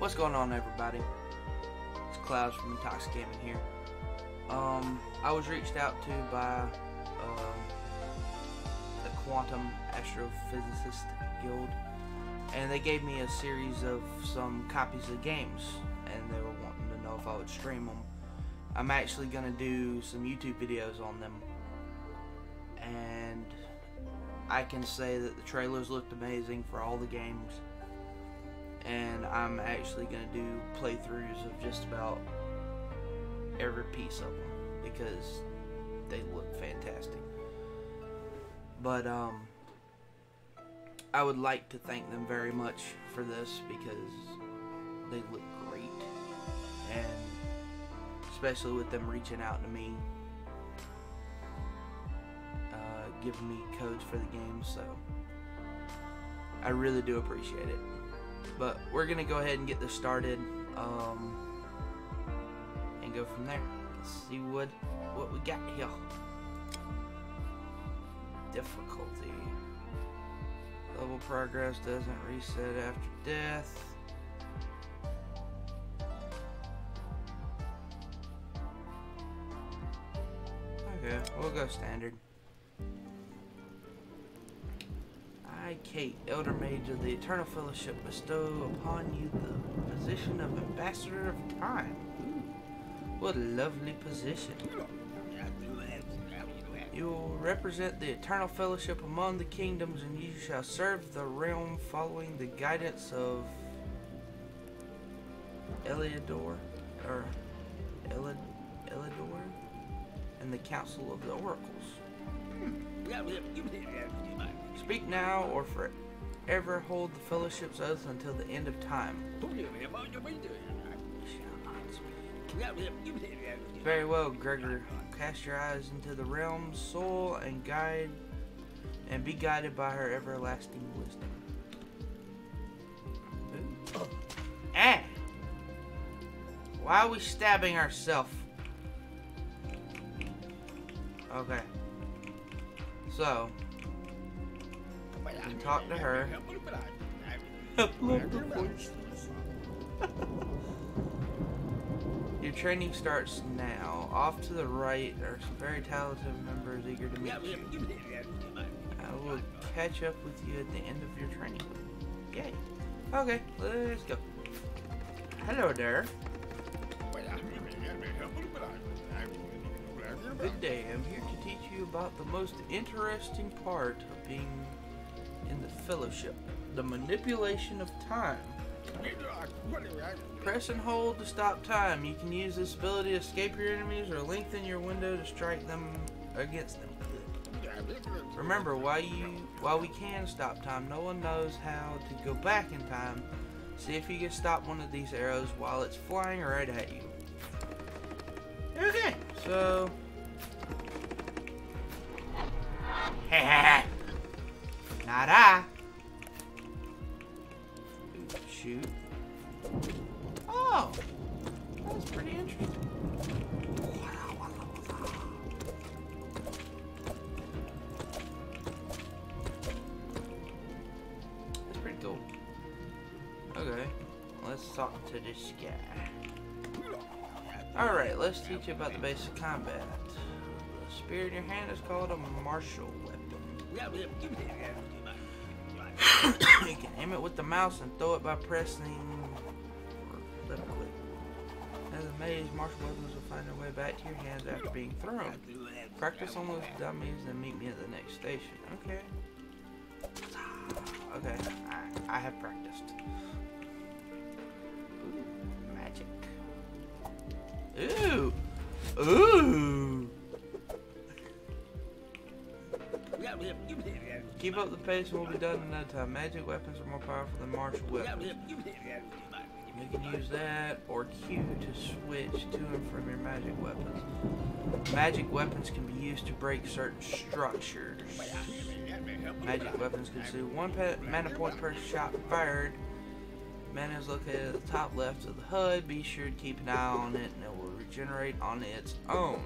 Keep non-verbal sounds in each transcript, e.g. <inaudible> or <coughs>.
What's going on, everybody? It's Cloudz from Intox Gaming here. Um, I was reached out to by um, the Quantum Astrophysicist Guild, and they gave me a series of some copies of games, and they were wanting to know if I would stream them. I'm actually gonna do some YouTube videos on them, and I can say that the trailers looked amazing for all the games and I'm actually going to do playthroughs of just about every piece of them because they look fantastic. But um, I would like to thank them very much for this because they look great, and especially with them reaching out to me, uh, giving me codes for the game, so I really do appreciate it. But we're gonna go ahead and get this started, um, and go from there. Let's see what what we got here. Difficulty. Level progress doesn't reset after death. Okay, we'll go standard. Kate, Elder Mage of the Eternal Fellowship, bestow upon you the position of Ambassador of Time. Ooh, what a lovely position. You will represent the Eternal Fellowship among the kingdoms, and you shall serve the realm following the guidance of Eliador, or Elid, Elidor, and the Council of the Oracles. Speak now or forever hold the fellowship's oath until the end of time. Very well, Gregor. Cast your eyes into the realm's soul and guide and be guided by her everlasting wisdom. Ah! Why are we stabbing ourselves? Okay. So, you talk to her. <laughs> Your training starts now. Off to the right are some very talented members eager to meet you. I will catch up with you at the end of your training. Yay. Okay, let's go. Hello there. Good day. I'm here to teach you about the most interesting part of being in the fellowship the manipulation of time. Press and hold to stop time. You can use this ability to escape your enemies or lengthen your window to strike them against them. Remember, while you while we can stop time, no one knows how to go back in time. See if you can stop one of these arrows while it's flying right at you. Okay, so <laughs> Not I. Shoot. Oh, that's pretty interesting. That's pretty cool. Okay, let's talk to this guy. Alright, let's teach you about the basic combat. The spear in your hand is called a martial. You can aim it with the mouse and throw it by pressing left click. As a mage, martial weapons will find their way back to your hands after being thrown. Practice on those dummies and meet me at the next station. Okay. Ah, okay, I, I have practiced. Ooh, magic. Ooh! Ooh! Keep up the pace and we'll be done in no time. Magic weapons are more powerful than martial weapons. You can use that or Q to switch to and from your magic weapons. Magic weapons can be used to break certain structures. Magic weapons consume one mana point per shot fired. Mana is located at the top left of the HUD. Be sure to keep an eye on it and it will regenerate on its own.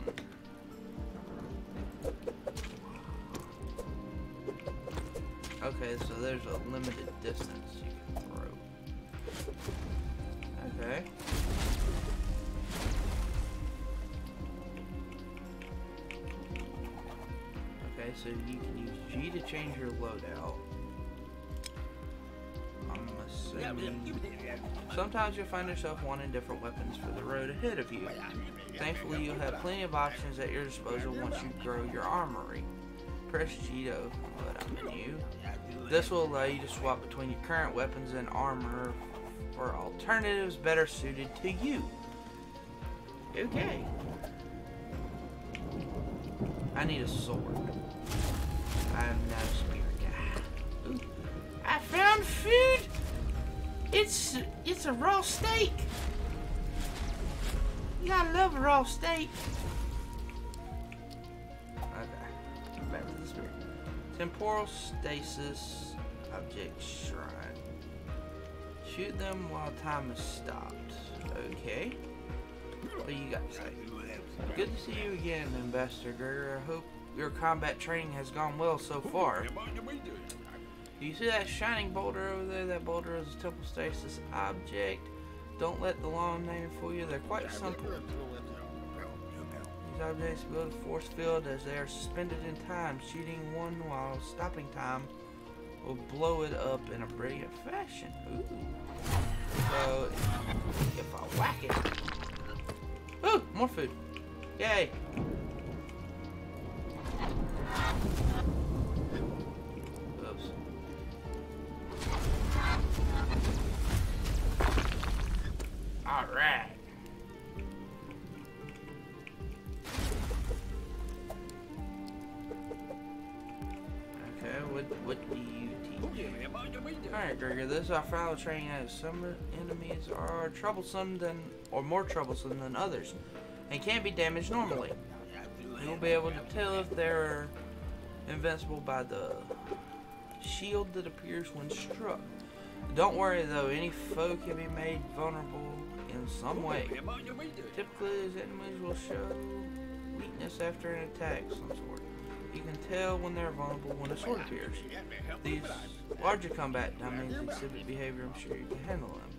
Okay, so there's a limited distance you can throw. Okay. Okay, so you can use G to change your loadout. I'm assuming. Sometimes you'll find yourself wanting different weapons for the road ahead of you. Thankfully, you'll have plenty of options at your disposal once you grow your armory. Press G to load up menu. This will allow you to swap between your current weapons and armor for alternatives better suited to you. Okay. I need a sword. I'm not a spear guy. Ooh. I found food! It's it's a raw steak. You gotta love a raw steak. Temporal stasis object shrine. Shoot them while time is stopped. Okay. What do you got say? Good to see you again, Ambassador. I hope your combat training has gone well so far. Do you see that shining boulder over there? That boulder is a temporal stasis object. Don't let the long name fool you. They're quite simple. These objects build a force field as they are suspended in time. Shooting one while stopping time will blow it up in a brilliant fashion. Ooh. So, if I whack it... Ooh, more food. Yay. Teach? Alright, Gregor, this is our final training as some enemies are troublesome than or more troublesome than others and can't be damaged normally. You'll be able to tell if they're invincible by the shield that appears when struck. Don't worry though, any foe can be made vulnerable in some way. Typically, these enemies will show weakness after an attack of some sort. You can tell when they're vulnerable when a sword appears. These larger combat dummies exhibit behavior I'm sure you can handle them.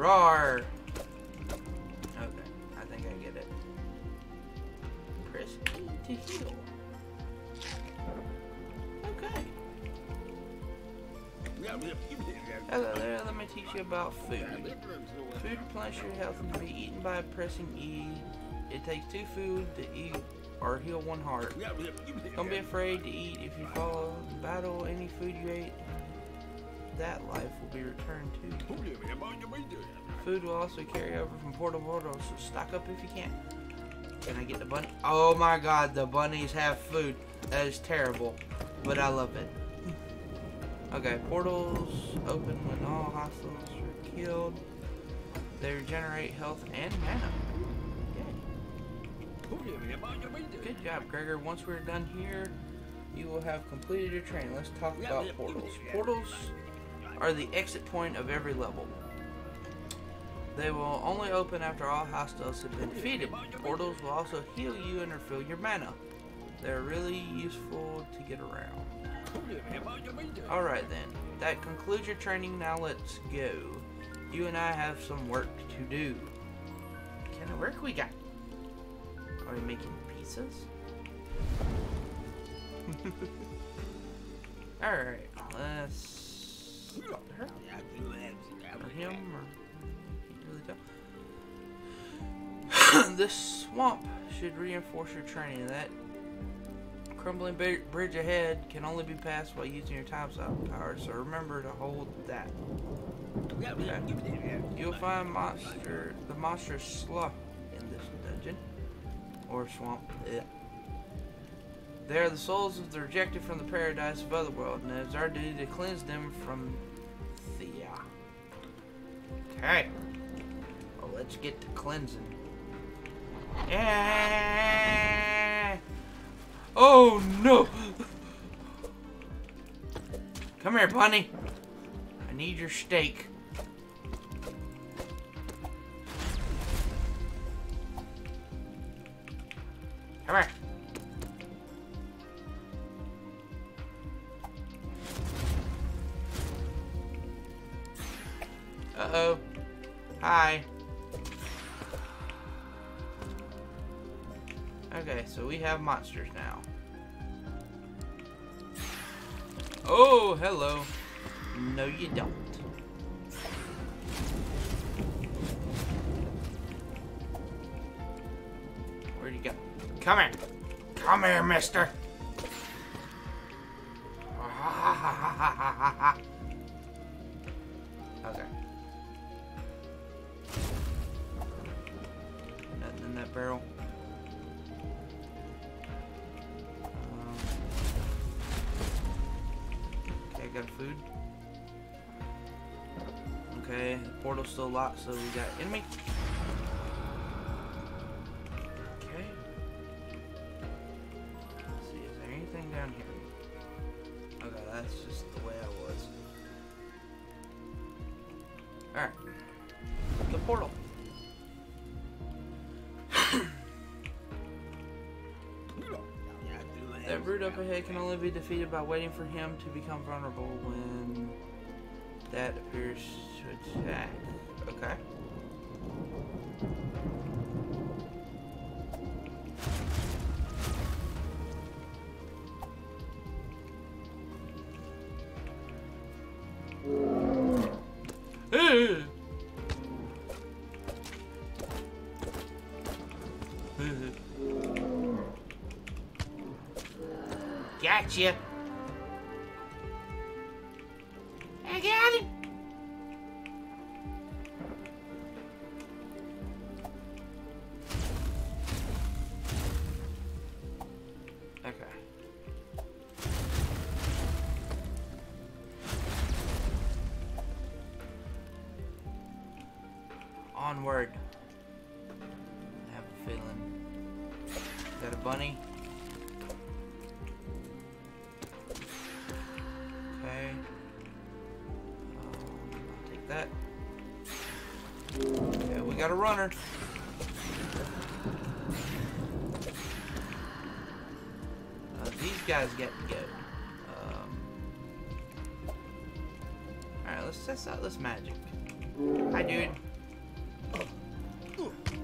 Roar! Okay, I think I get it. Press E to heal. Okay. Hello there, let me teach you about food. Food replenishes your health and can be eaten by pressing E. It takes two food to eat or heal one heart. Don't be afraid to eat if you fall battle. Any food you ate, that life will be returned to you. Food will also carry over from portal to portal, so stock up if you can. Can I get the bunny? Oh my god, the bunnies have food. That is terrible, but I love it. Okay, portals open when all hostiles are killed. They regenerate health and mana. Yay. Good job, Gregor. Once we're done here, you will have completed your training. Let's talk about portals. Portals are the exit point of every level. They will only open after all hostiles have been defeated. Portals will also heal you and refill your mana. They're really useful to get around. Alright then, that concludes your training, now let's go. You and I have some work to do. What kind of work we got? Are we making pizzas? <laughs> Alright, let's... talk to her. Or him, or... Really tell. this swamp should reinforce your training. That crumbling bridge ahead can only be passed while using your time stop power, so remember to hold that. Okay. You'll find monster, the monster slough in this dungeon or swamp. Yeah. They are the souls of the rejected from the paradise of Otherworld, and it is our duty to cleanse them from Thea. Okay. Oh, let's get to cleansing. Yeah. Oh no. Come here, bunny. I need your steak. Monsters now. Oh, hello. No, you don't. Where'd you go? Come here. Come here, mister. <laughs> still locked, so we got enemy. Okay. Let's see, is there anything down here? Okay, that's just the way I was. Alright. The portal. That brute up ahead can only be defeated by waiting for him to become vulnerable when that appears to attack. Okay. Gotcha. That. Okay, we got a runner. Uh, these guys get to go. Um, Alright, let's test out this magic. Hi, dude.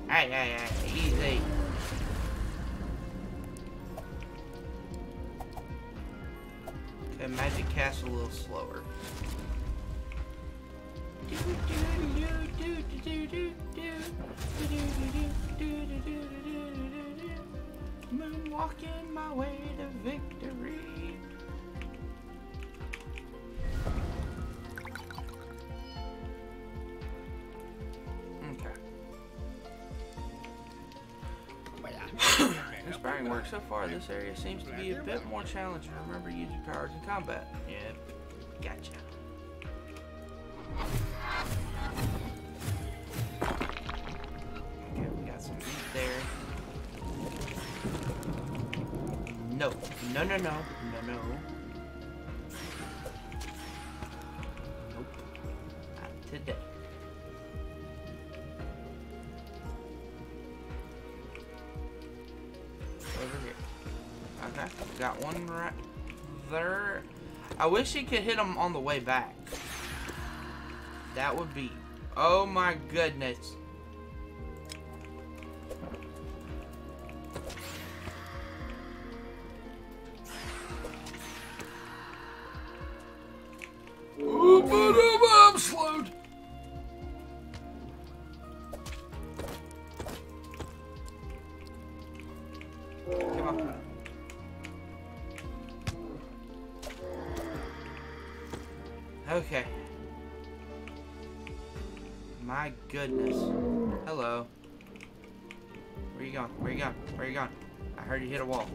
Hey, hey, hey, easy. Okay, magic cast a little slower. Moonwalking my way to victory. Okay. <coughs> Inspiring work so far. This area seems to be a bit more challenging. Remember using powers in combat. Yep. Gotcha. No, no, no. No, no. Nope. Not today. over here. Okay, got one right there. I wish he could hit him on the way back. That would be. Oh my goodness. My goodness. Hello. Where you going? Where you going? Where you going? I heard you hit a wall.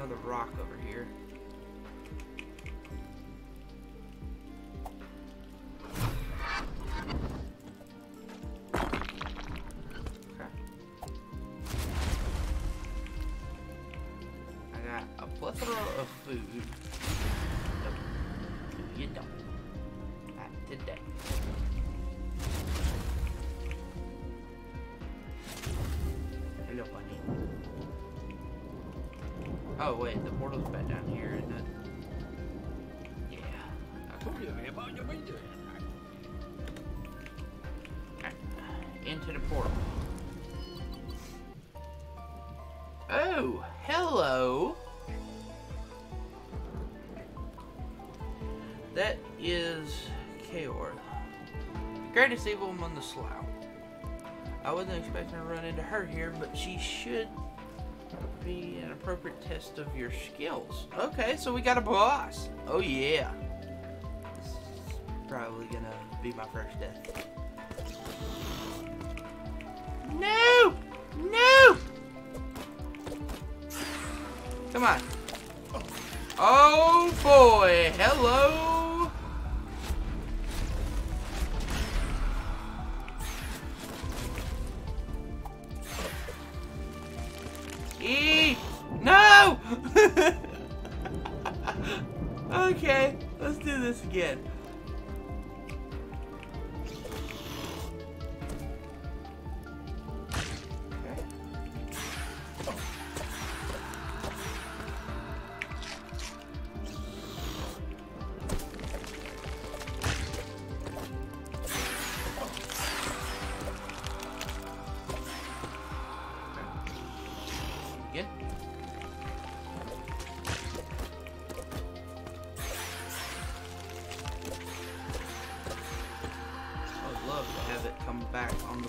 Another rock over here. Wait, the portal's back down here, isn't it? Yeah. Okay. Into the portal. Oh, hello. That is Kaor. Greatest evil among the Slough. I wasn't expecting to run into her here, but she should be an appropriate test of your skills. Okay, so we got a boss. Oh yeah. This is probably gonna be my first death. No! No! Come on. Oh boy, hello. <laughs> okay, let's do this again.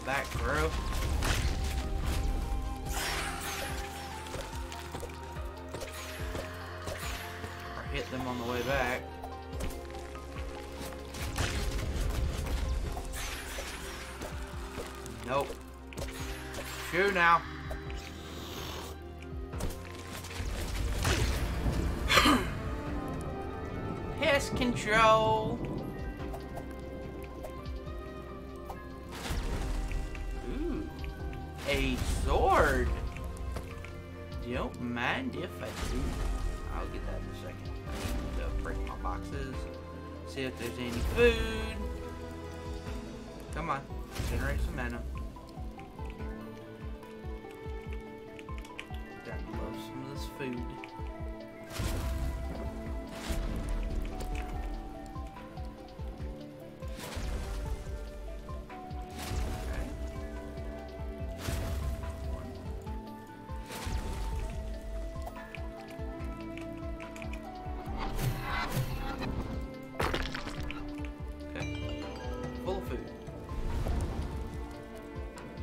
Back row. Or hit them on the way back. Nope. Shoot now. <coughs> Pest control. A sword. Don't mind if I do. I'll get that in a second. I need to break my boxes. See if there's any food. Come on, generate some mana. Gotta love some of this food.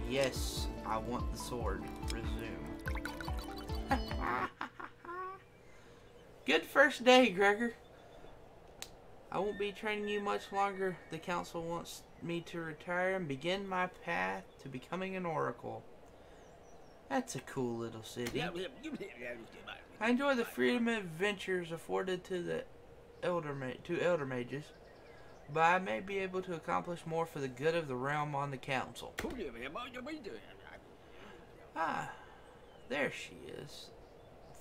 Yes, I want the sword. Resume. Good first day, Gregor. I won't be training you much longer. The council wants me to retire and begin my path to becoming an oracle. That's a cool little city. I enjoy the freedom and adventures afforded to the elder ma- to elder mages, but I may be able to accomplish more for the good of the realm on the council. Ah, there she is,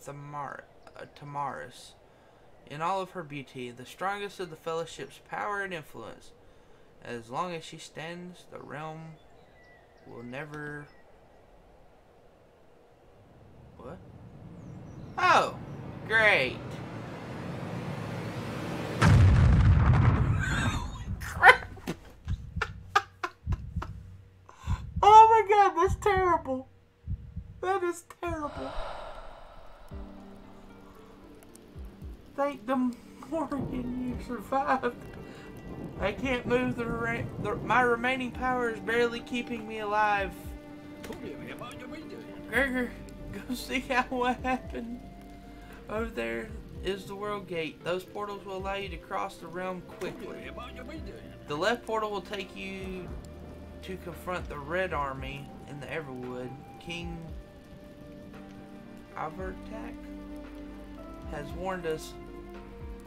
Thamar, uh, Tamaris, in all of her beauty, the strongest of the fellowship's power and influence. As long as she stands, the realm will never. What? Oh, great. The Morgan you survived. I can't move the, re- the my remaining power is barely keeping me alive. Gregor, go see out what happened over there. is the World Gate. Those portals will allow you to cross the realm quickly. The left portal will take you to confront the Red Army in the Everwood. King Avertak has warned us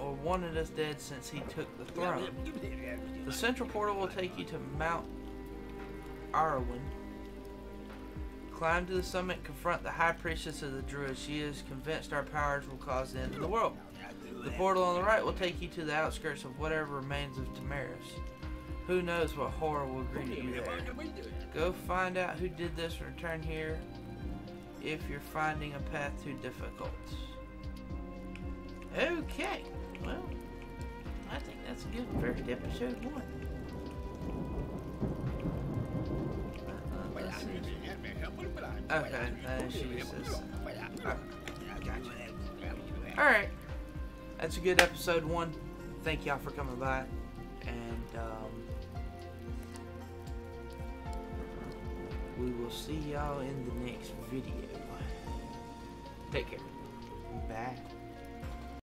or wanted us dead since he took the throne. The central portal will take you to Mount Arwen. Climb to the summit, confront the High Priestess of the Druids. She is convinced our powers will cause the end of the world. The portal on the right will take you to the outskirts of whatever remains of Tamaris. Who knows what horror will greet you there. Go find out who did this and return here if you're finding a path too difficult. Okay, well, I think that's a good first episode one. Uh, let's see. Okay, uh, she. Oh, gotcha. Alright, that's a good episode one. Thank y'all for coming by. And, um, we will see y'all in the next video. Take care. Bye.